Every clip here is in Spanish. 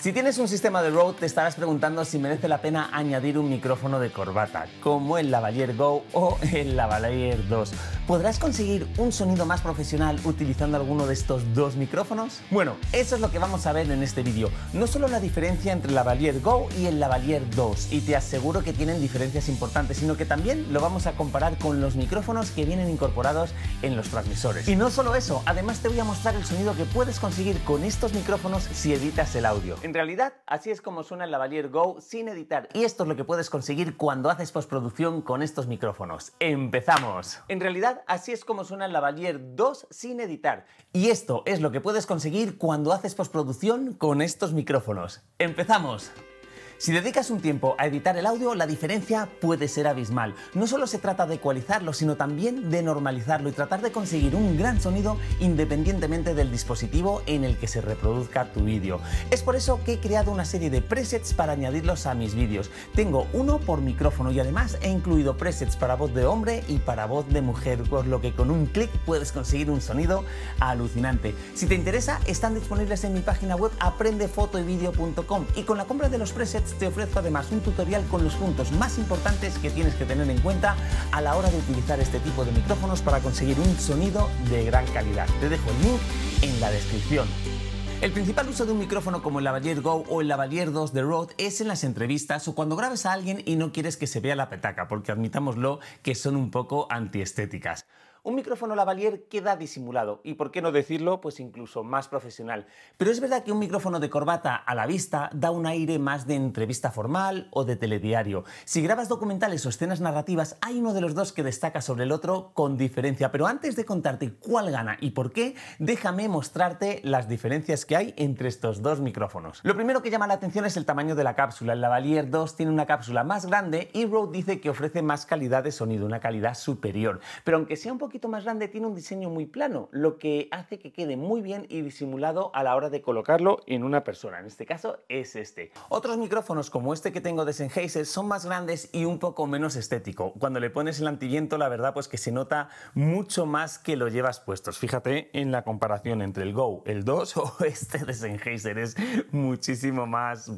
Si tienes un sistema de Rode te estarás preguntando si merece la pena añadir un micrófono de corbata, como el Lavalier Go o el Lavalier 2. ¿Podrás conseguir un sonido más profesional utilizando alguno de estos dos micrófonos? Bueno, eso es lo que vamos a ver en este vídeo. No solo la diferencia entre el Lavalier Go y el Lavalier 2, y te aseguro que tienen diferencias importantes, sino que también lo vamos a comparar con los micrófonos que vienen incorporados en los transmisores. Y no solo eso, además te voy a mostrar el sonido que puedes conseguir con estos micrófonos si editas el audio. En realidad, así es como suena el Lavalier Go sin editar. Y esto es lo que puedes conseguir cuando haces postproducción con estos micrófonos. ¡Empezamos! En realidad, así es como suena el Lavalier 2 sin editar. Y esto es lo que puedes conseguir cuando haces postproducción con estos micrófonos. ¡Empezamos! Si dedicas un tiempo a editar el audio, la diferencia puede ser abismal. No solo se trata de ecualizarlo, sino también de normalizarlo y tratar de conseguir un gran sonido independientemente del dispositivo en el que se reproduzca tu vídeo. Es por eso que he creado una serie de presets para añadirlos a mis vídeos. Tengo uno por micrófono y además he incluido presets para voz de hombre y para voz de mujer, por lo que con un clic puedes conseguir un sonido alucinante. Si te interesa, están disponibles en mi página web aprendefotoyvideo.com y con la compra de los presets te ofrezco además un tutorial con los puntos más importantes que tienes que tener en cuenta a la hora de utilizar este tipo de micrófonos para conseguir un sonido de gran calidad. Te dejo el link en la descripción. El principal uso de un micrófono como el Lavalier Go o el Lavalier 2 de Rode es en las entrevistas o cuando grabes a alguien y no quieres que se vea la petaca, porque admitámoslo que son un poco antiestéticas un micrófono lavalier queda disimulado y, por qué no decirlo, pues incluso más profesional. Pero es verdad que un micrófono de corbata a la vista da un aire más de entrevista formal o de telediario. Si grabas documentales o escenas narrativas, hay uno de los dos que destaca sobre el otro con diferencia. Pero antes de contarte cuál gana y por qué, déjame mostrarte las diferencias que hay entre estos dos micrófonos. Lo primero que llama la atención es el tamaño de la cápsula. El Lavalier 2 tiene una cápsula más grande y Rode dice que ofrece más calidad de sonido, una calidad superior. Pero aunque sea un poquito más grande tiene un diseño muy plano, lo que hace que quede muy bien y disimulado a la hora de colocarlo en una persona. En este caso es este. Otros micrófonos como este que tengo de Sennheiser son más grandes y un poco menos estético. Cuando le pones el antiviento, la verdad pues que se nota mucho más que lo llevas puestos. Fíjate en la comparación entre el Go, el 2 o este de Sennheiser. Es muchísimo más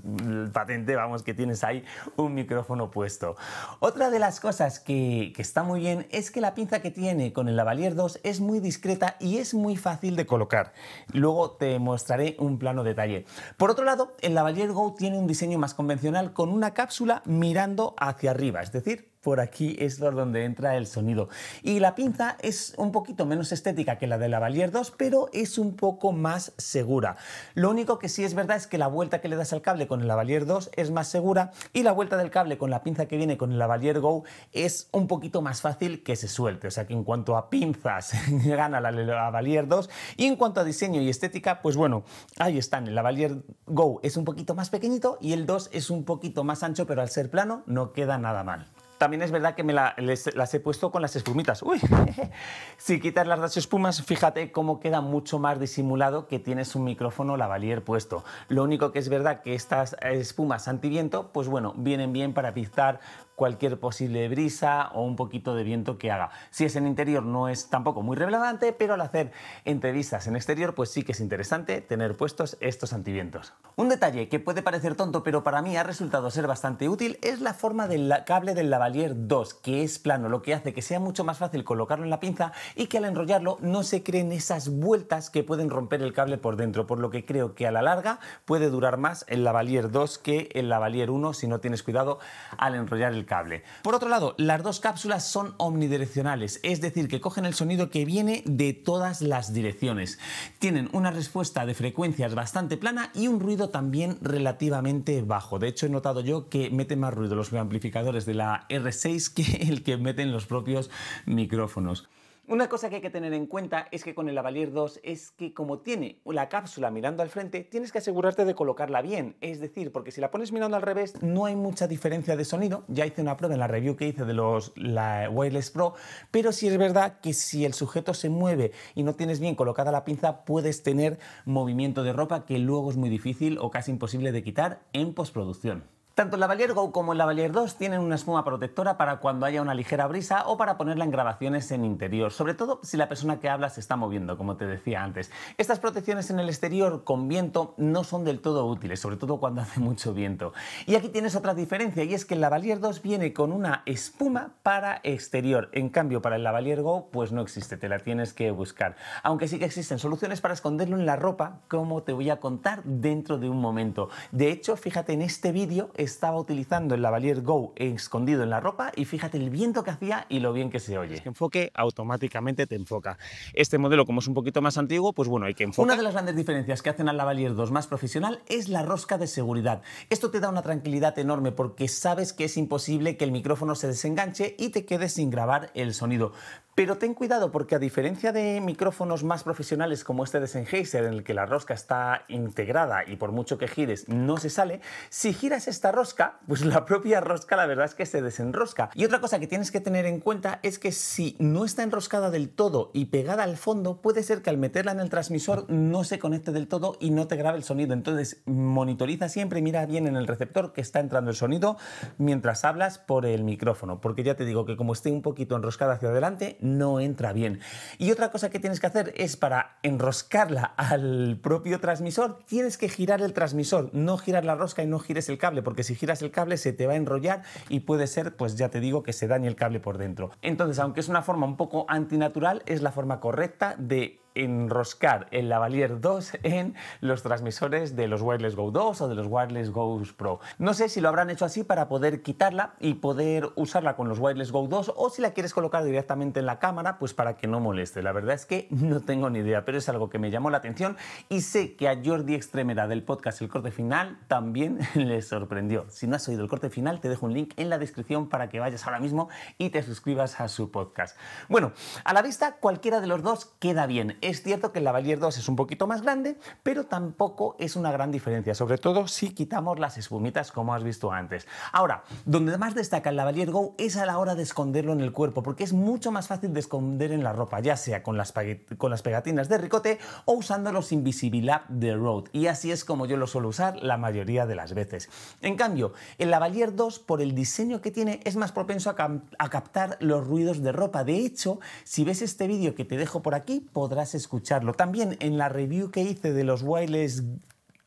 patente, vamos, que tienes ahí un micrófono puesto. Otra de las cosas que, que está muy bien es que la pinza que tiene con el Lavalier 2 es muy discreta y es muy fácil de colocar. Luego te mostraré un plano detalle. Por otro lado, el Lavalier Go tiene un diseño más convencional con una cápsula mirando hacia arriba, es decir, por aquí es donde entra el sonido. Y la pinza es un poquito menos estética que la de la Valier 2, pero es un poco más segura. Lo único que sí es verdad es que la vuelta que le das al cable con el Lavalier 2 es más segura y la vuelta del cable con la pinza que viene con el Lavalier Go es un poquito más fácil que se suelte. O sea que en cuanto a pinzas gana la Lavalier 2 y en cuanto a diseño y estética, pues bueno, ahí están. El Lavalier Go es un poquito más pequeñito y el 2 es un poquito más ancho, pero al ser plano no queda nada mal. También es verdad que me las he puesto con las espumitas. Uy, si quitas las dos espumas, fíjate cómo queda mucho más disimulado que tienes un micrófono lavalier puesto. Lo único que es verdad que estas espumas antiviento, pues bueno, vienen bien para pintar cualquier posible brisa o un poquito de viento que haga. Si es en interior no es tampoco muy relevante, pero al hacer entrevistas en exterior pues sí que es interesante tener puestos estos antivientos. Un detalle que puede parecer tonto pero para mí ha resultado ser bastante útil es la forma del cable del lavalier 2 que es plano, lo que hace que sea mucho más fácil colocarlo en la pinza y que al enrollarlo no se creen esas vueltas que pueden romper el cable por dentro, por lo que creo que a la larga puede durar más el lavalier 2 que el lavalier 1 si no tienes cuidado al enrollar el Por otro lado, las dos cápsulas son omnidireccionales, es decir, que cogen el sonido que viene de todas las direcciones. Tienen una respuesta de frecuencias bastante plana y un ruido también relativamente bajo. De hecho, he notado yo que meten más ruido los amplificadores de la R6 que el que meten los propios micrófonos. Una cosa que hay que tener en cuenta es que con el Lavalier 2 es que como tiene la cápsula mirando al frente, tienes que asegurarte de colocarla bien. Es decir, porque si la pones mirando al revés, no hay mucha diferencia de sonido. Ya hice una prueba en la review que hice de los la Wireless Pro, pero sí es verdad que si el sujeto se mueve y no tienes bien colocada la pinza, puedes tener movimiento de ropa que luego es muy difícil o casi imposible de quitar en postproducción. Tanto el Lavalier Go como el Lavalier 2 tienen una espuma protectora para cuando haya una ligera brisa o para ponerla en grabaciones en interior, sobre todo si la persona que habla se está moviendo, como te decía antes. Estas protecciones en el exterior con viento no son del todo útiles, sobre todo cuando hace mucho viento. Y aquí tienes otra diferencia y es que el Lavalier 2 viene con una espuma para exterior, en cambio para el Lavalier Go pues no existe, te la tienes que buscar. Aunque sí que existen soluciones para esconderlo en la ropa, como te voy a contar dentro de un momento. De hecho, fíjate en este vídeo estaba utilizando el Lavalier Go escondido en la ropa y fíjate el viento que hacía y lo bien que se oye. enfoque automáticamente te enfoca. Este modelo, como es un poquito más antiguo, pues bueno, hay que enfocar. Una de las grandes diferencias que hacen al Lavalier 2 más profesional es la rosca de seguridad. Esto te da una tranquilidad enorme porque sabes que es imposible que el micrófono se desenganche y te quedes sin grabar el sonido. Pero ten cuidado porque a diferencia de micrófonos más profesionales como este de Sennheiser en el que la rosca está integrada y por mucho que gires no se sale, si giras esta rosca, pues la propia rosca la verdad es que se desenrosca. Y otra cosa que tienes que tener en cuenta es que si no está enroscada del todo y pegada al fondo, puede ser que al meterla en el transmisor no se conecte del todo y no te grabe el sonido. Entonces monitoriza siempre, mira bien en el receptor que está entrando el sonido mientras hablas por el micrófono, porque ya te digo que como esté un poquito enroscada hacia adelante, no entra bien. Y otra cosa que tienes que hacer es para enroscarla al propio transmisor, tienes que girar el transmisor, no girar la rosca y no gires el cable, si giras el cable se te va a enrollar y puede ser, pues ya te digo, que se dañe el cable por dentro. Entonces, aunque es una forma un poco antinatural, es la forma correcta de enroscar el Lavalier 2 en los transmisores de los Wireless Go 2 o de los Wireless Go Pro. No sé si lo habrán hecho así para poder quitarla y poder usarla con los Wireless Go 2 o si la quieres colocar directamente en la cámara, pues para que no moleste. La verdad es que no tengo ni idea, pero es algo que me llamó la atención y sé que a Jordi Extremera del podcast El Corte Final también le sorprendió. Si no has oído el corte final, te dejo un link en la descripción para que vayas ahora mismo y te suscribas a su podcast. Bueno, a la vista cualquiera de los dos queda bien es cierto que el Lavalier 2 es un poquito más grande, pero tampoco es una gran diferencia, sobre todo si quitamos las espumitas como has visto antes. Ahora, donde más destaca el Lavalier Go es a la hora de esconderlo en el cuerpo, porque es mucho más fácil de esconder en la ropa, ya sea con las, pegatinas de ricote o usando los Invisibilab de Rode. Y así es como yo lo suelo usar la mayoría de las veces. En cambio, el Lavalier 2, por el diseño que tiene, es más propenso a captar los ruidos de ropa. De hecho, si ves este vídeo que te dejo por aquí, podrás escucharlo. También en la review que hice de los wireless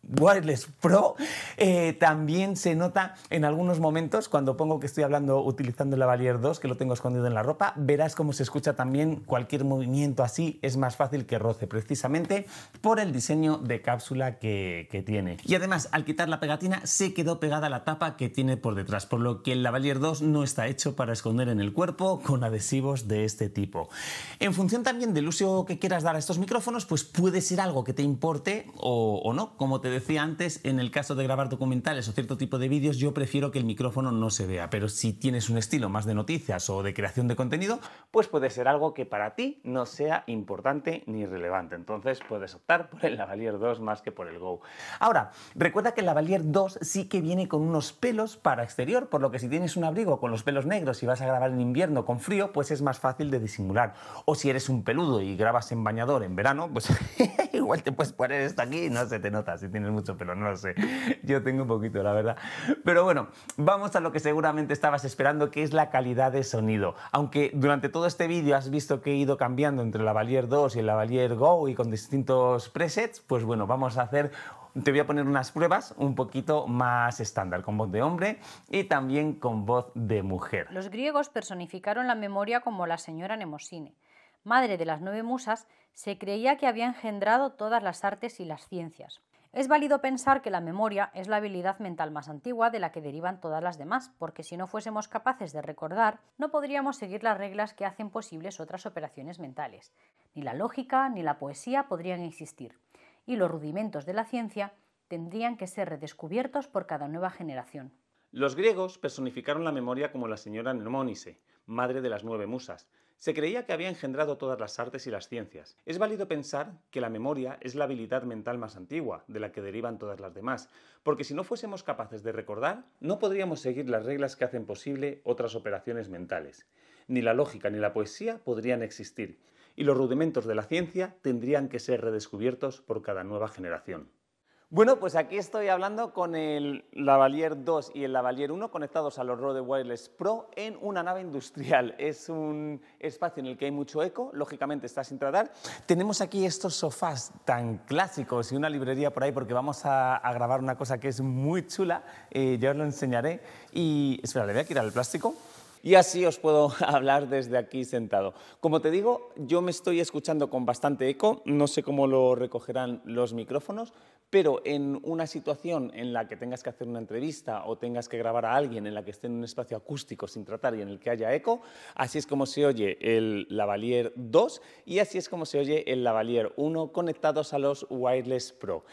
Wireless Pro eh, también se nota en algunos momentos cuando pongo que estoy hablando utilizando el Lavalier 2 que lo tengo escondido en la ropa verás cómo se escucha también cualquier movimiento así es más fácil que roce precisamente por el diseño de cápsula que, tiene. Y además al quitar la pegatina se quedó pegada la tapa que tiene por detrás por lo que el Lavalier 2 no está hecho para esconder en el cuerpo con adhesivos de este tipo. En función también del uso que quieras dar a estos micrófonos pues puede ser algo que te importe o, o no como te decía antes, en el caso de grabar documentales o cierto tipo de vídeos, yo prefiero que el micrófono no se vea, pero si tienes un estilo más de noticias o de creación de contenido, pues puede ser algo que para ti no sea importante ni relevante. Entonces puedes optar por el Lavalier 2 más que por el Go. Ahora, recuerda que el Lavalier 2 sí que viene con unos pelos para exterior, por lo que si tienes un abrigo con los pelos negros y vas a grabar en invierno con frío, pues es más fácil de disimular. O si eres un peludo y grabas en bañador en verano, pues igual te puedes poner esto aquí no se te nota si tienes mucho pelo, no lo sé. Yo tengo un poquito, la verdad. Pero bueno, vamos a lo que seguramente estabas esperando, que es la calidad de sonido. Aunque durante todo este vídeo has visto que he ido cambiando entre el Lavalier 2 y el Lavalier Go y con distintos presets, pues bueno, vamos a hacer te voy a poner unas pruebas un poquito más estándar, con voz de hombre y también con voz de mujer. Los griegos personificaron la memoria como la señora Nemosine. Madre de las nueve musas, se creía que había engendrado todas las artes y las ciencias. Es válido pensar que la memoria es la habilidad mental más antigua de la que derivan todas las demás, porque si no fuésemos capaces de recordar, no podríamos seguir las reglas que hacen posibles otras operaciones mentales. Ni la lógica ni la poesía podrían existir, y los rudimentos de la ciencia tendrían que ser redescubiertos por cada nueva generación. Los griegos personificaron la memoria como la señora Mnemónice, madre de las nueve musas, se creía que había engendrado todas las artes y las ciencias. Es válido pensar que la memoria es la habilidad mental más antigua, de la que derivan todas las demás, porque si no fuésemos capaces de recordar, no podríamos seguir las reglas que hacen posible otras operaciones mentales. Ni la lógica ni la poesía podrían existir, y los rudimentos de la ciencia tendrían que ser redescubiertos por cada nueva generación. Bueno, pues aquí estoy hablando con el Lavalier 2 y el Lavalier 1 conectados a los Rode Wireless Pro en una nave industrial. Es un espacio en el que hay mucho eco, lógicamente está sin tratar. Tenemos aquí estos sofás tan clásicos y una librería por ahí porque vamos a, grabar una cosa que es muy chula, eh, ya os lo enseñaré. Y espera, le voy a quitar el plástico. Y así os puedo hablar desde aquí sentado. Como te digo, yo me estoy escuchando con bastante eco, no sé cómo lo recogerán los micrófonos, pero en una situación en la que tengas que hacer una entrevista o tengas que grabar a alguien en la que esté en un espacio acústico sin tratar y en el que haya eco, así es como se oye el Lavalier 2 y así es como se oye el Lavalier 1 conectados a los Wireless Pro.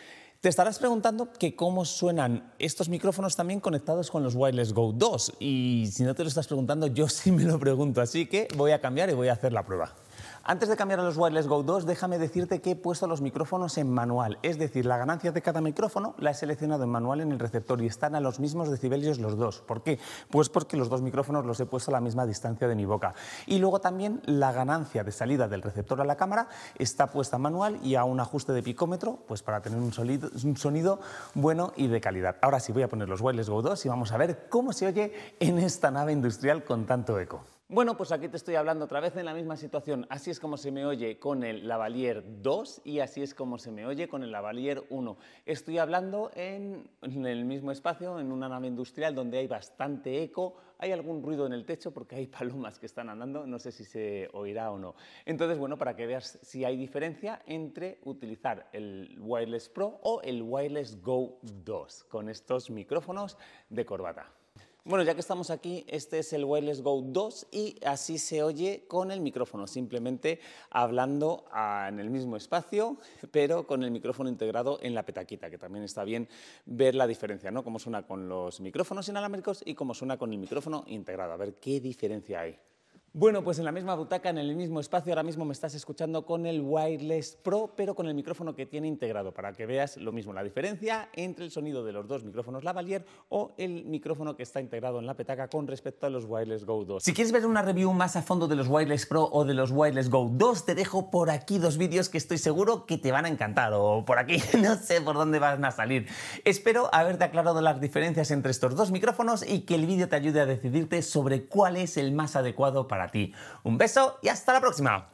Te estarás preguntando que cómo suenan estos micrófonos también conectados con los Wireless Go 2 y si no te lo estás preguntando yo sí me lo pregunto, así que voy a cambiar y voy a hacer la prueba. Antes de cambiar a los Wireless Go 2, déjame decirte que he puesto los micrófonos en manual, es decir, la ganancia de cada micrófono la he seleccionado en manual en el receptor y están a los mismos decibelios los dos. ¿Por qué? Pues porque los dos micrófonos los he puesto a la misma distancia de mi boca. Y luego también la ganancia de salida del receptor a la cámara está puesta en manual y a un ajuste de picómetro, pues para tener un, un sonido bueno y de calidad. Ahora sí voy a poner los Wireless Go 2 y vamos a ver cómo se oye en esta nave industrial con tanto eco. Bueno, pues aquí te estoy hablando otra vez en la misma situación. Así es como se me oye con el Lavalier 2 y así es como se me oye con el Lavalier 1. Estoy hablando en, el mismo espacio, en una nave industrial donde hay bastante eco, hay algún ruido en el techo porque hay palomas que están andando, no sé si se oirá o no. Entonces, bueno, para que veas si hay diferencia entre utilizar el Wireless Pro o el Wireless Go 2 con estos micrófonos de corbata. Bueno, ya que estamos aquí, este es el Wireless Go 2 y así se oye con el micrófono, simplemente hablando en el mismo espacio, pero con el micrófono integrado en la petaquita, que también está bien ver la diferencia, ¿no? Cómo suena con los micrófonos inalámbricos y cómo suena con el micrófono integrado, a ver qué diferencia hay. Bueno, pues en la misma butaca, en el mismo espacio, ahora mismo me estás escuchando con el Wireless Pro, pero con el micrófono que tiene integrado, para que veas lo mismo, la diferencia entre el sonido de los dos micrófonos Lavalier o el micrófono que está integrado en la petaca con respecto a los Wireless Go 2. Si quieres ver una review más a fondo de los Wireless Pro o de los Wireless Go 2, te dejo por aquí dos vídeos que estoy seguro que te van a encantar, o por aquí, no sé por dónde van a salir. Espero haberte aclarado las diferencias entre estos dos micrófonos y que el vídeo te ayude a decidirte sobre cuál es el más adecuado para ti. Un beso y hasta la próxima.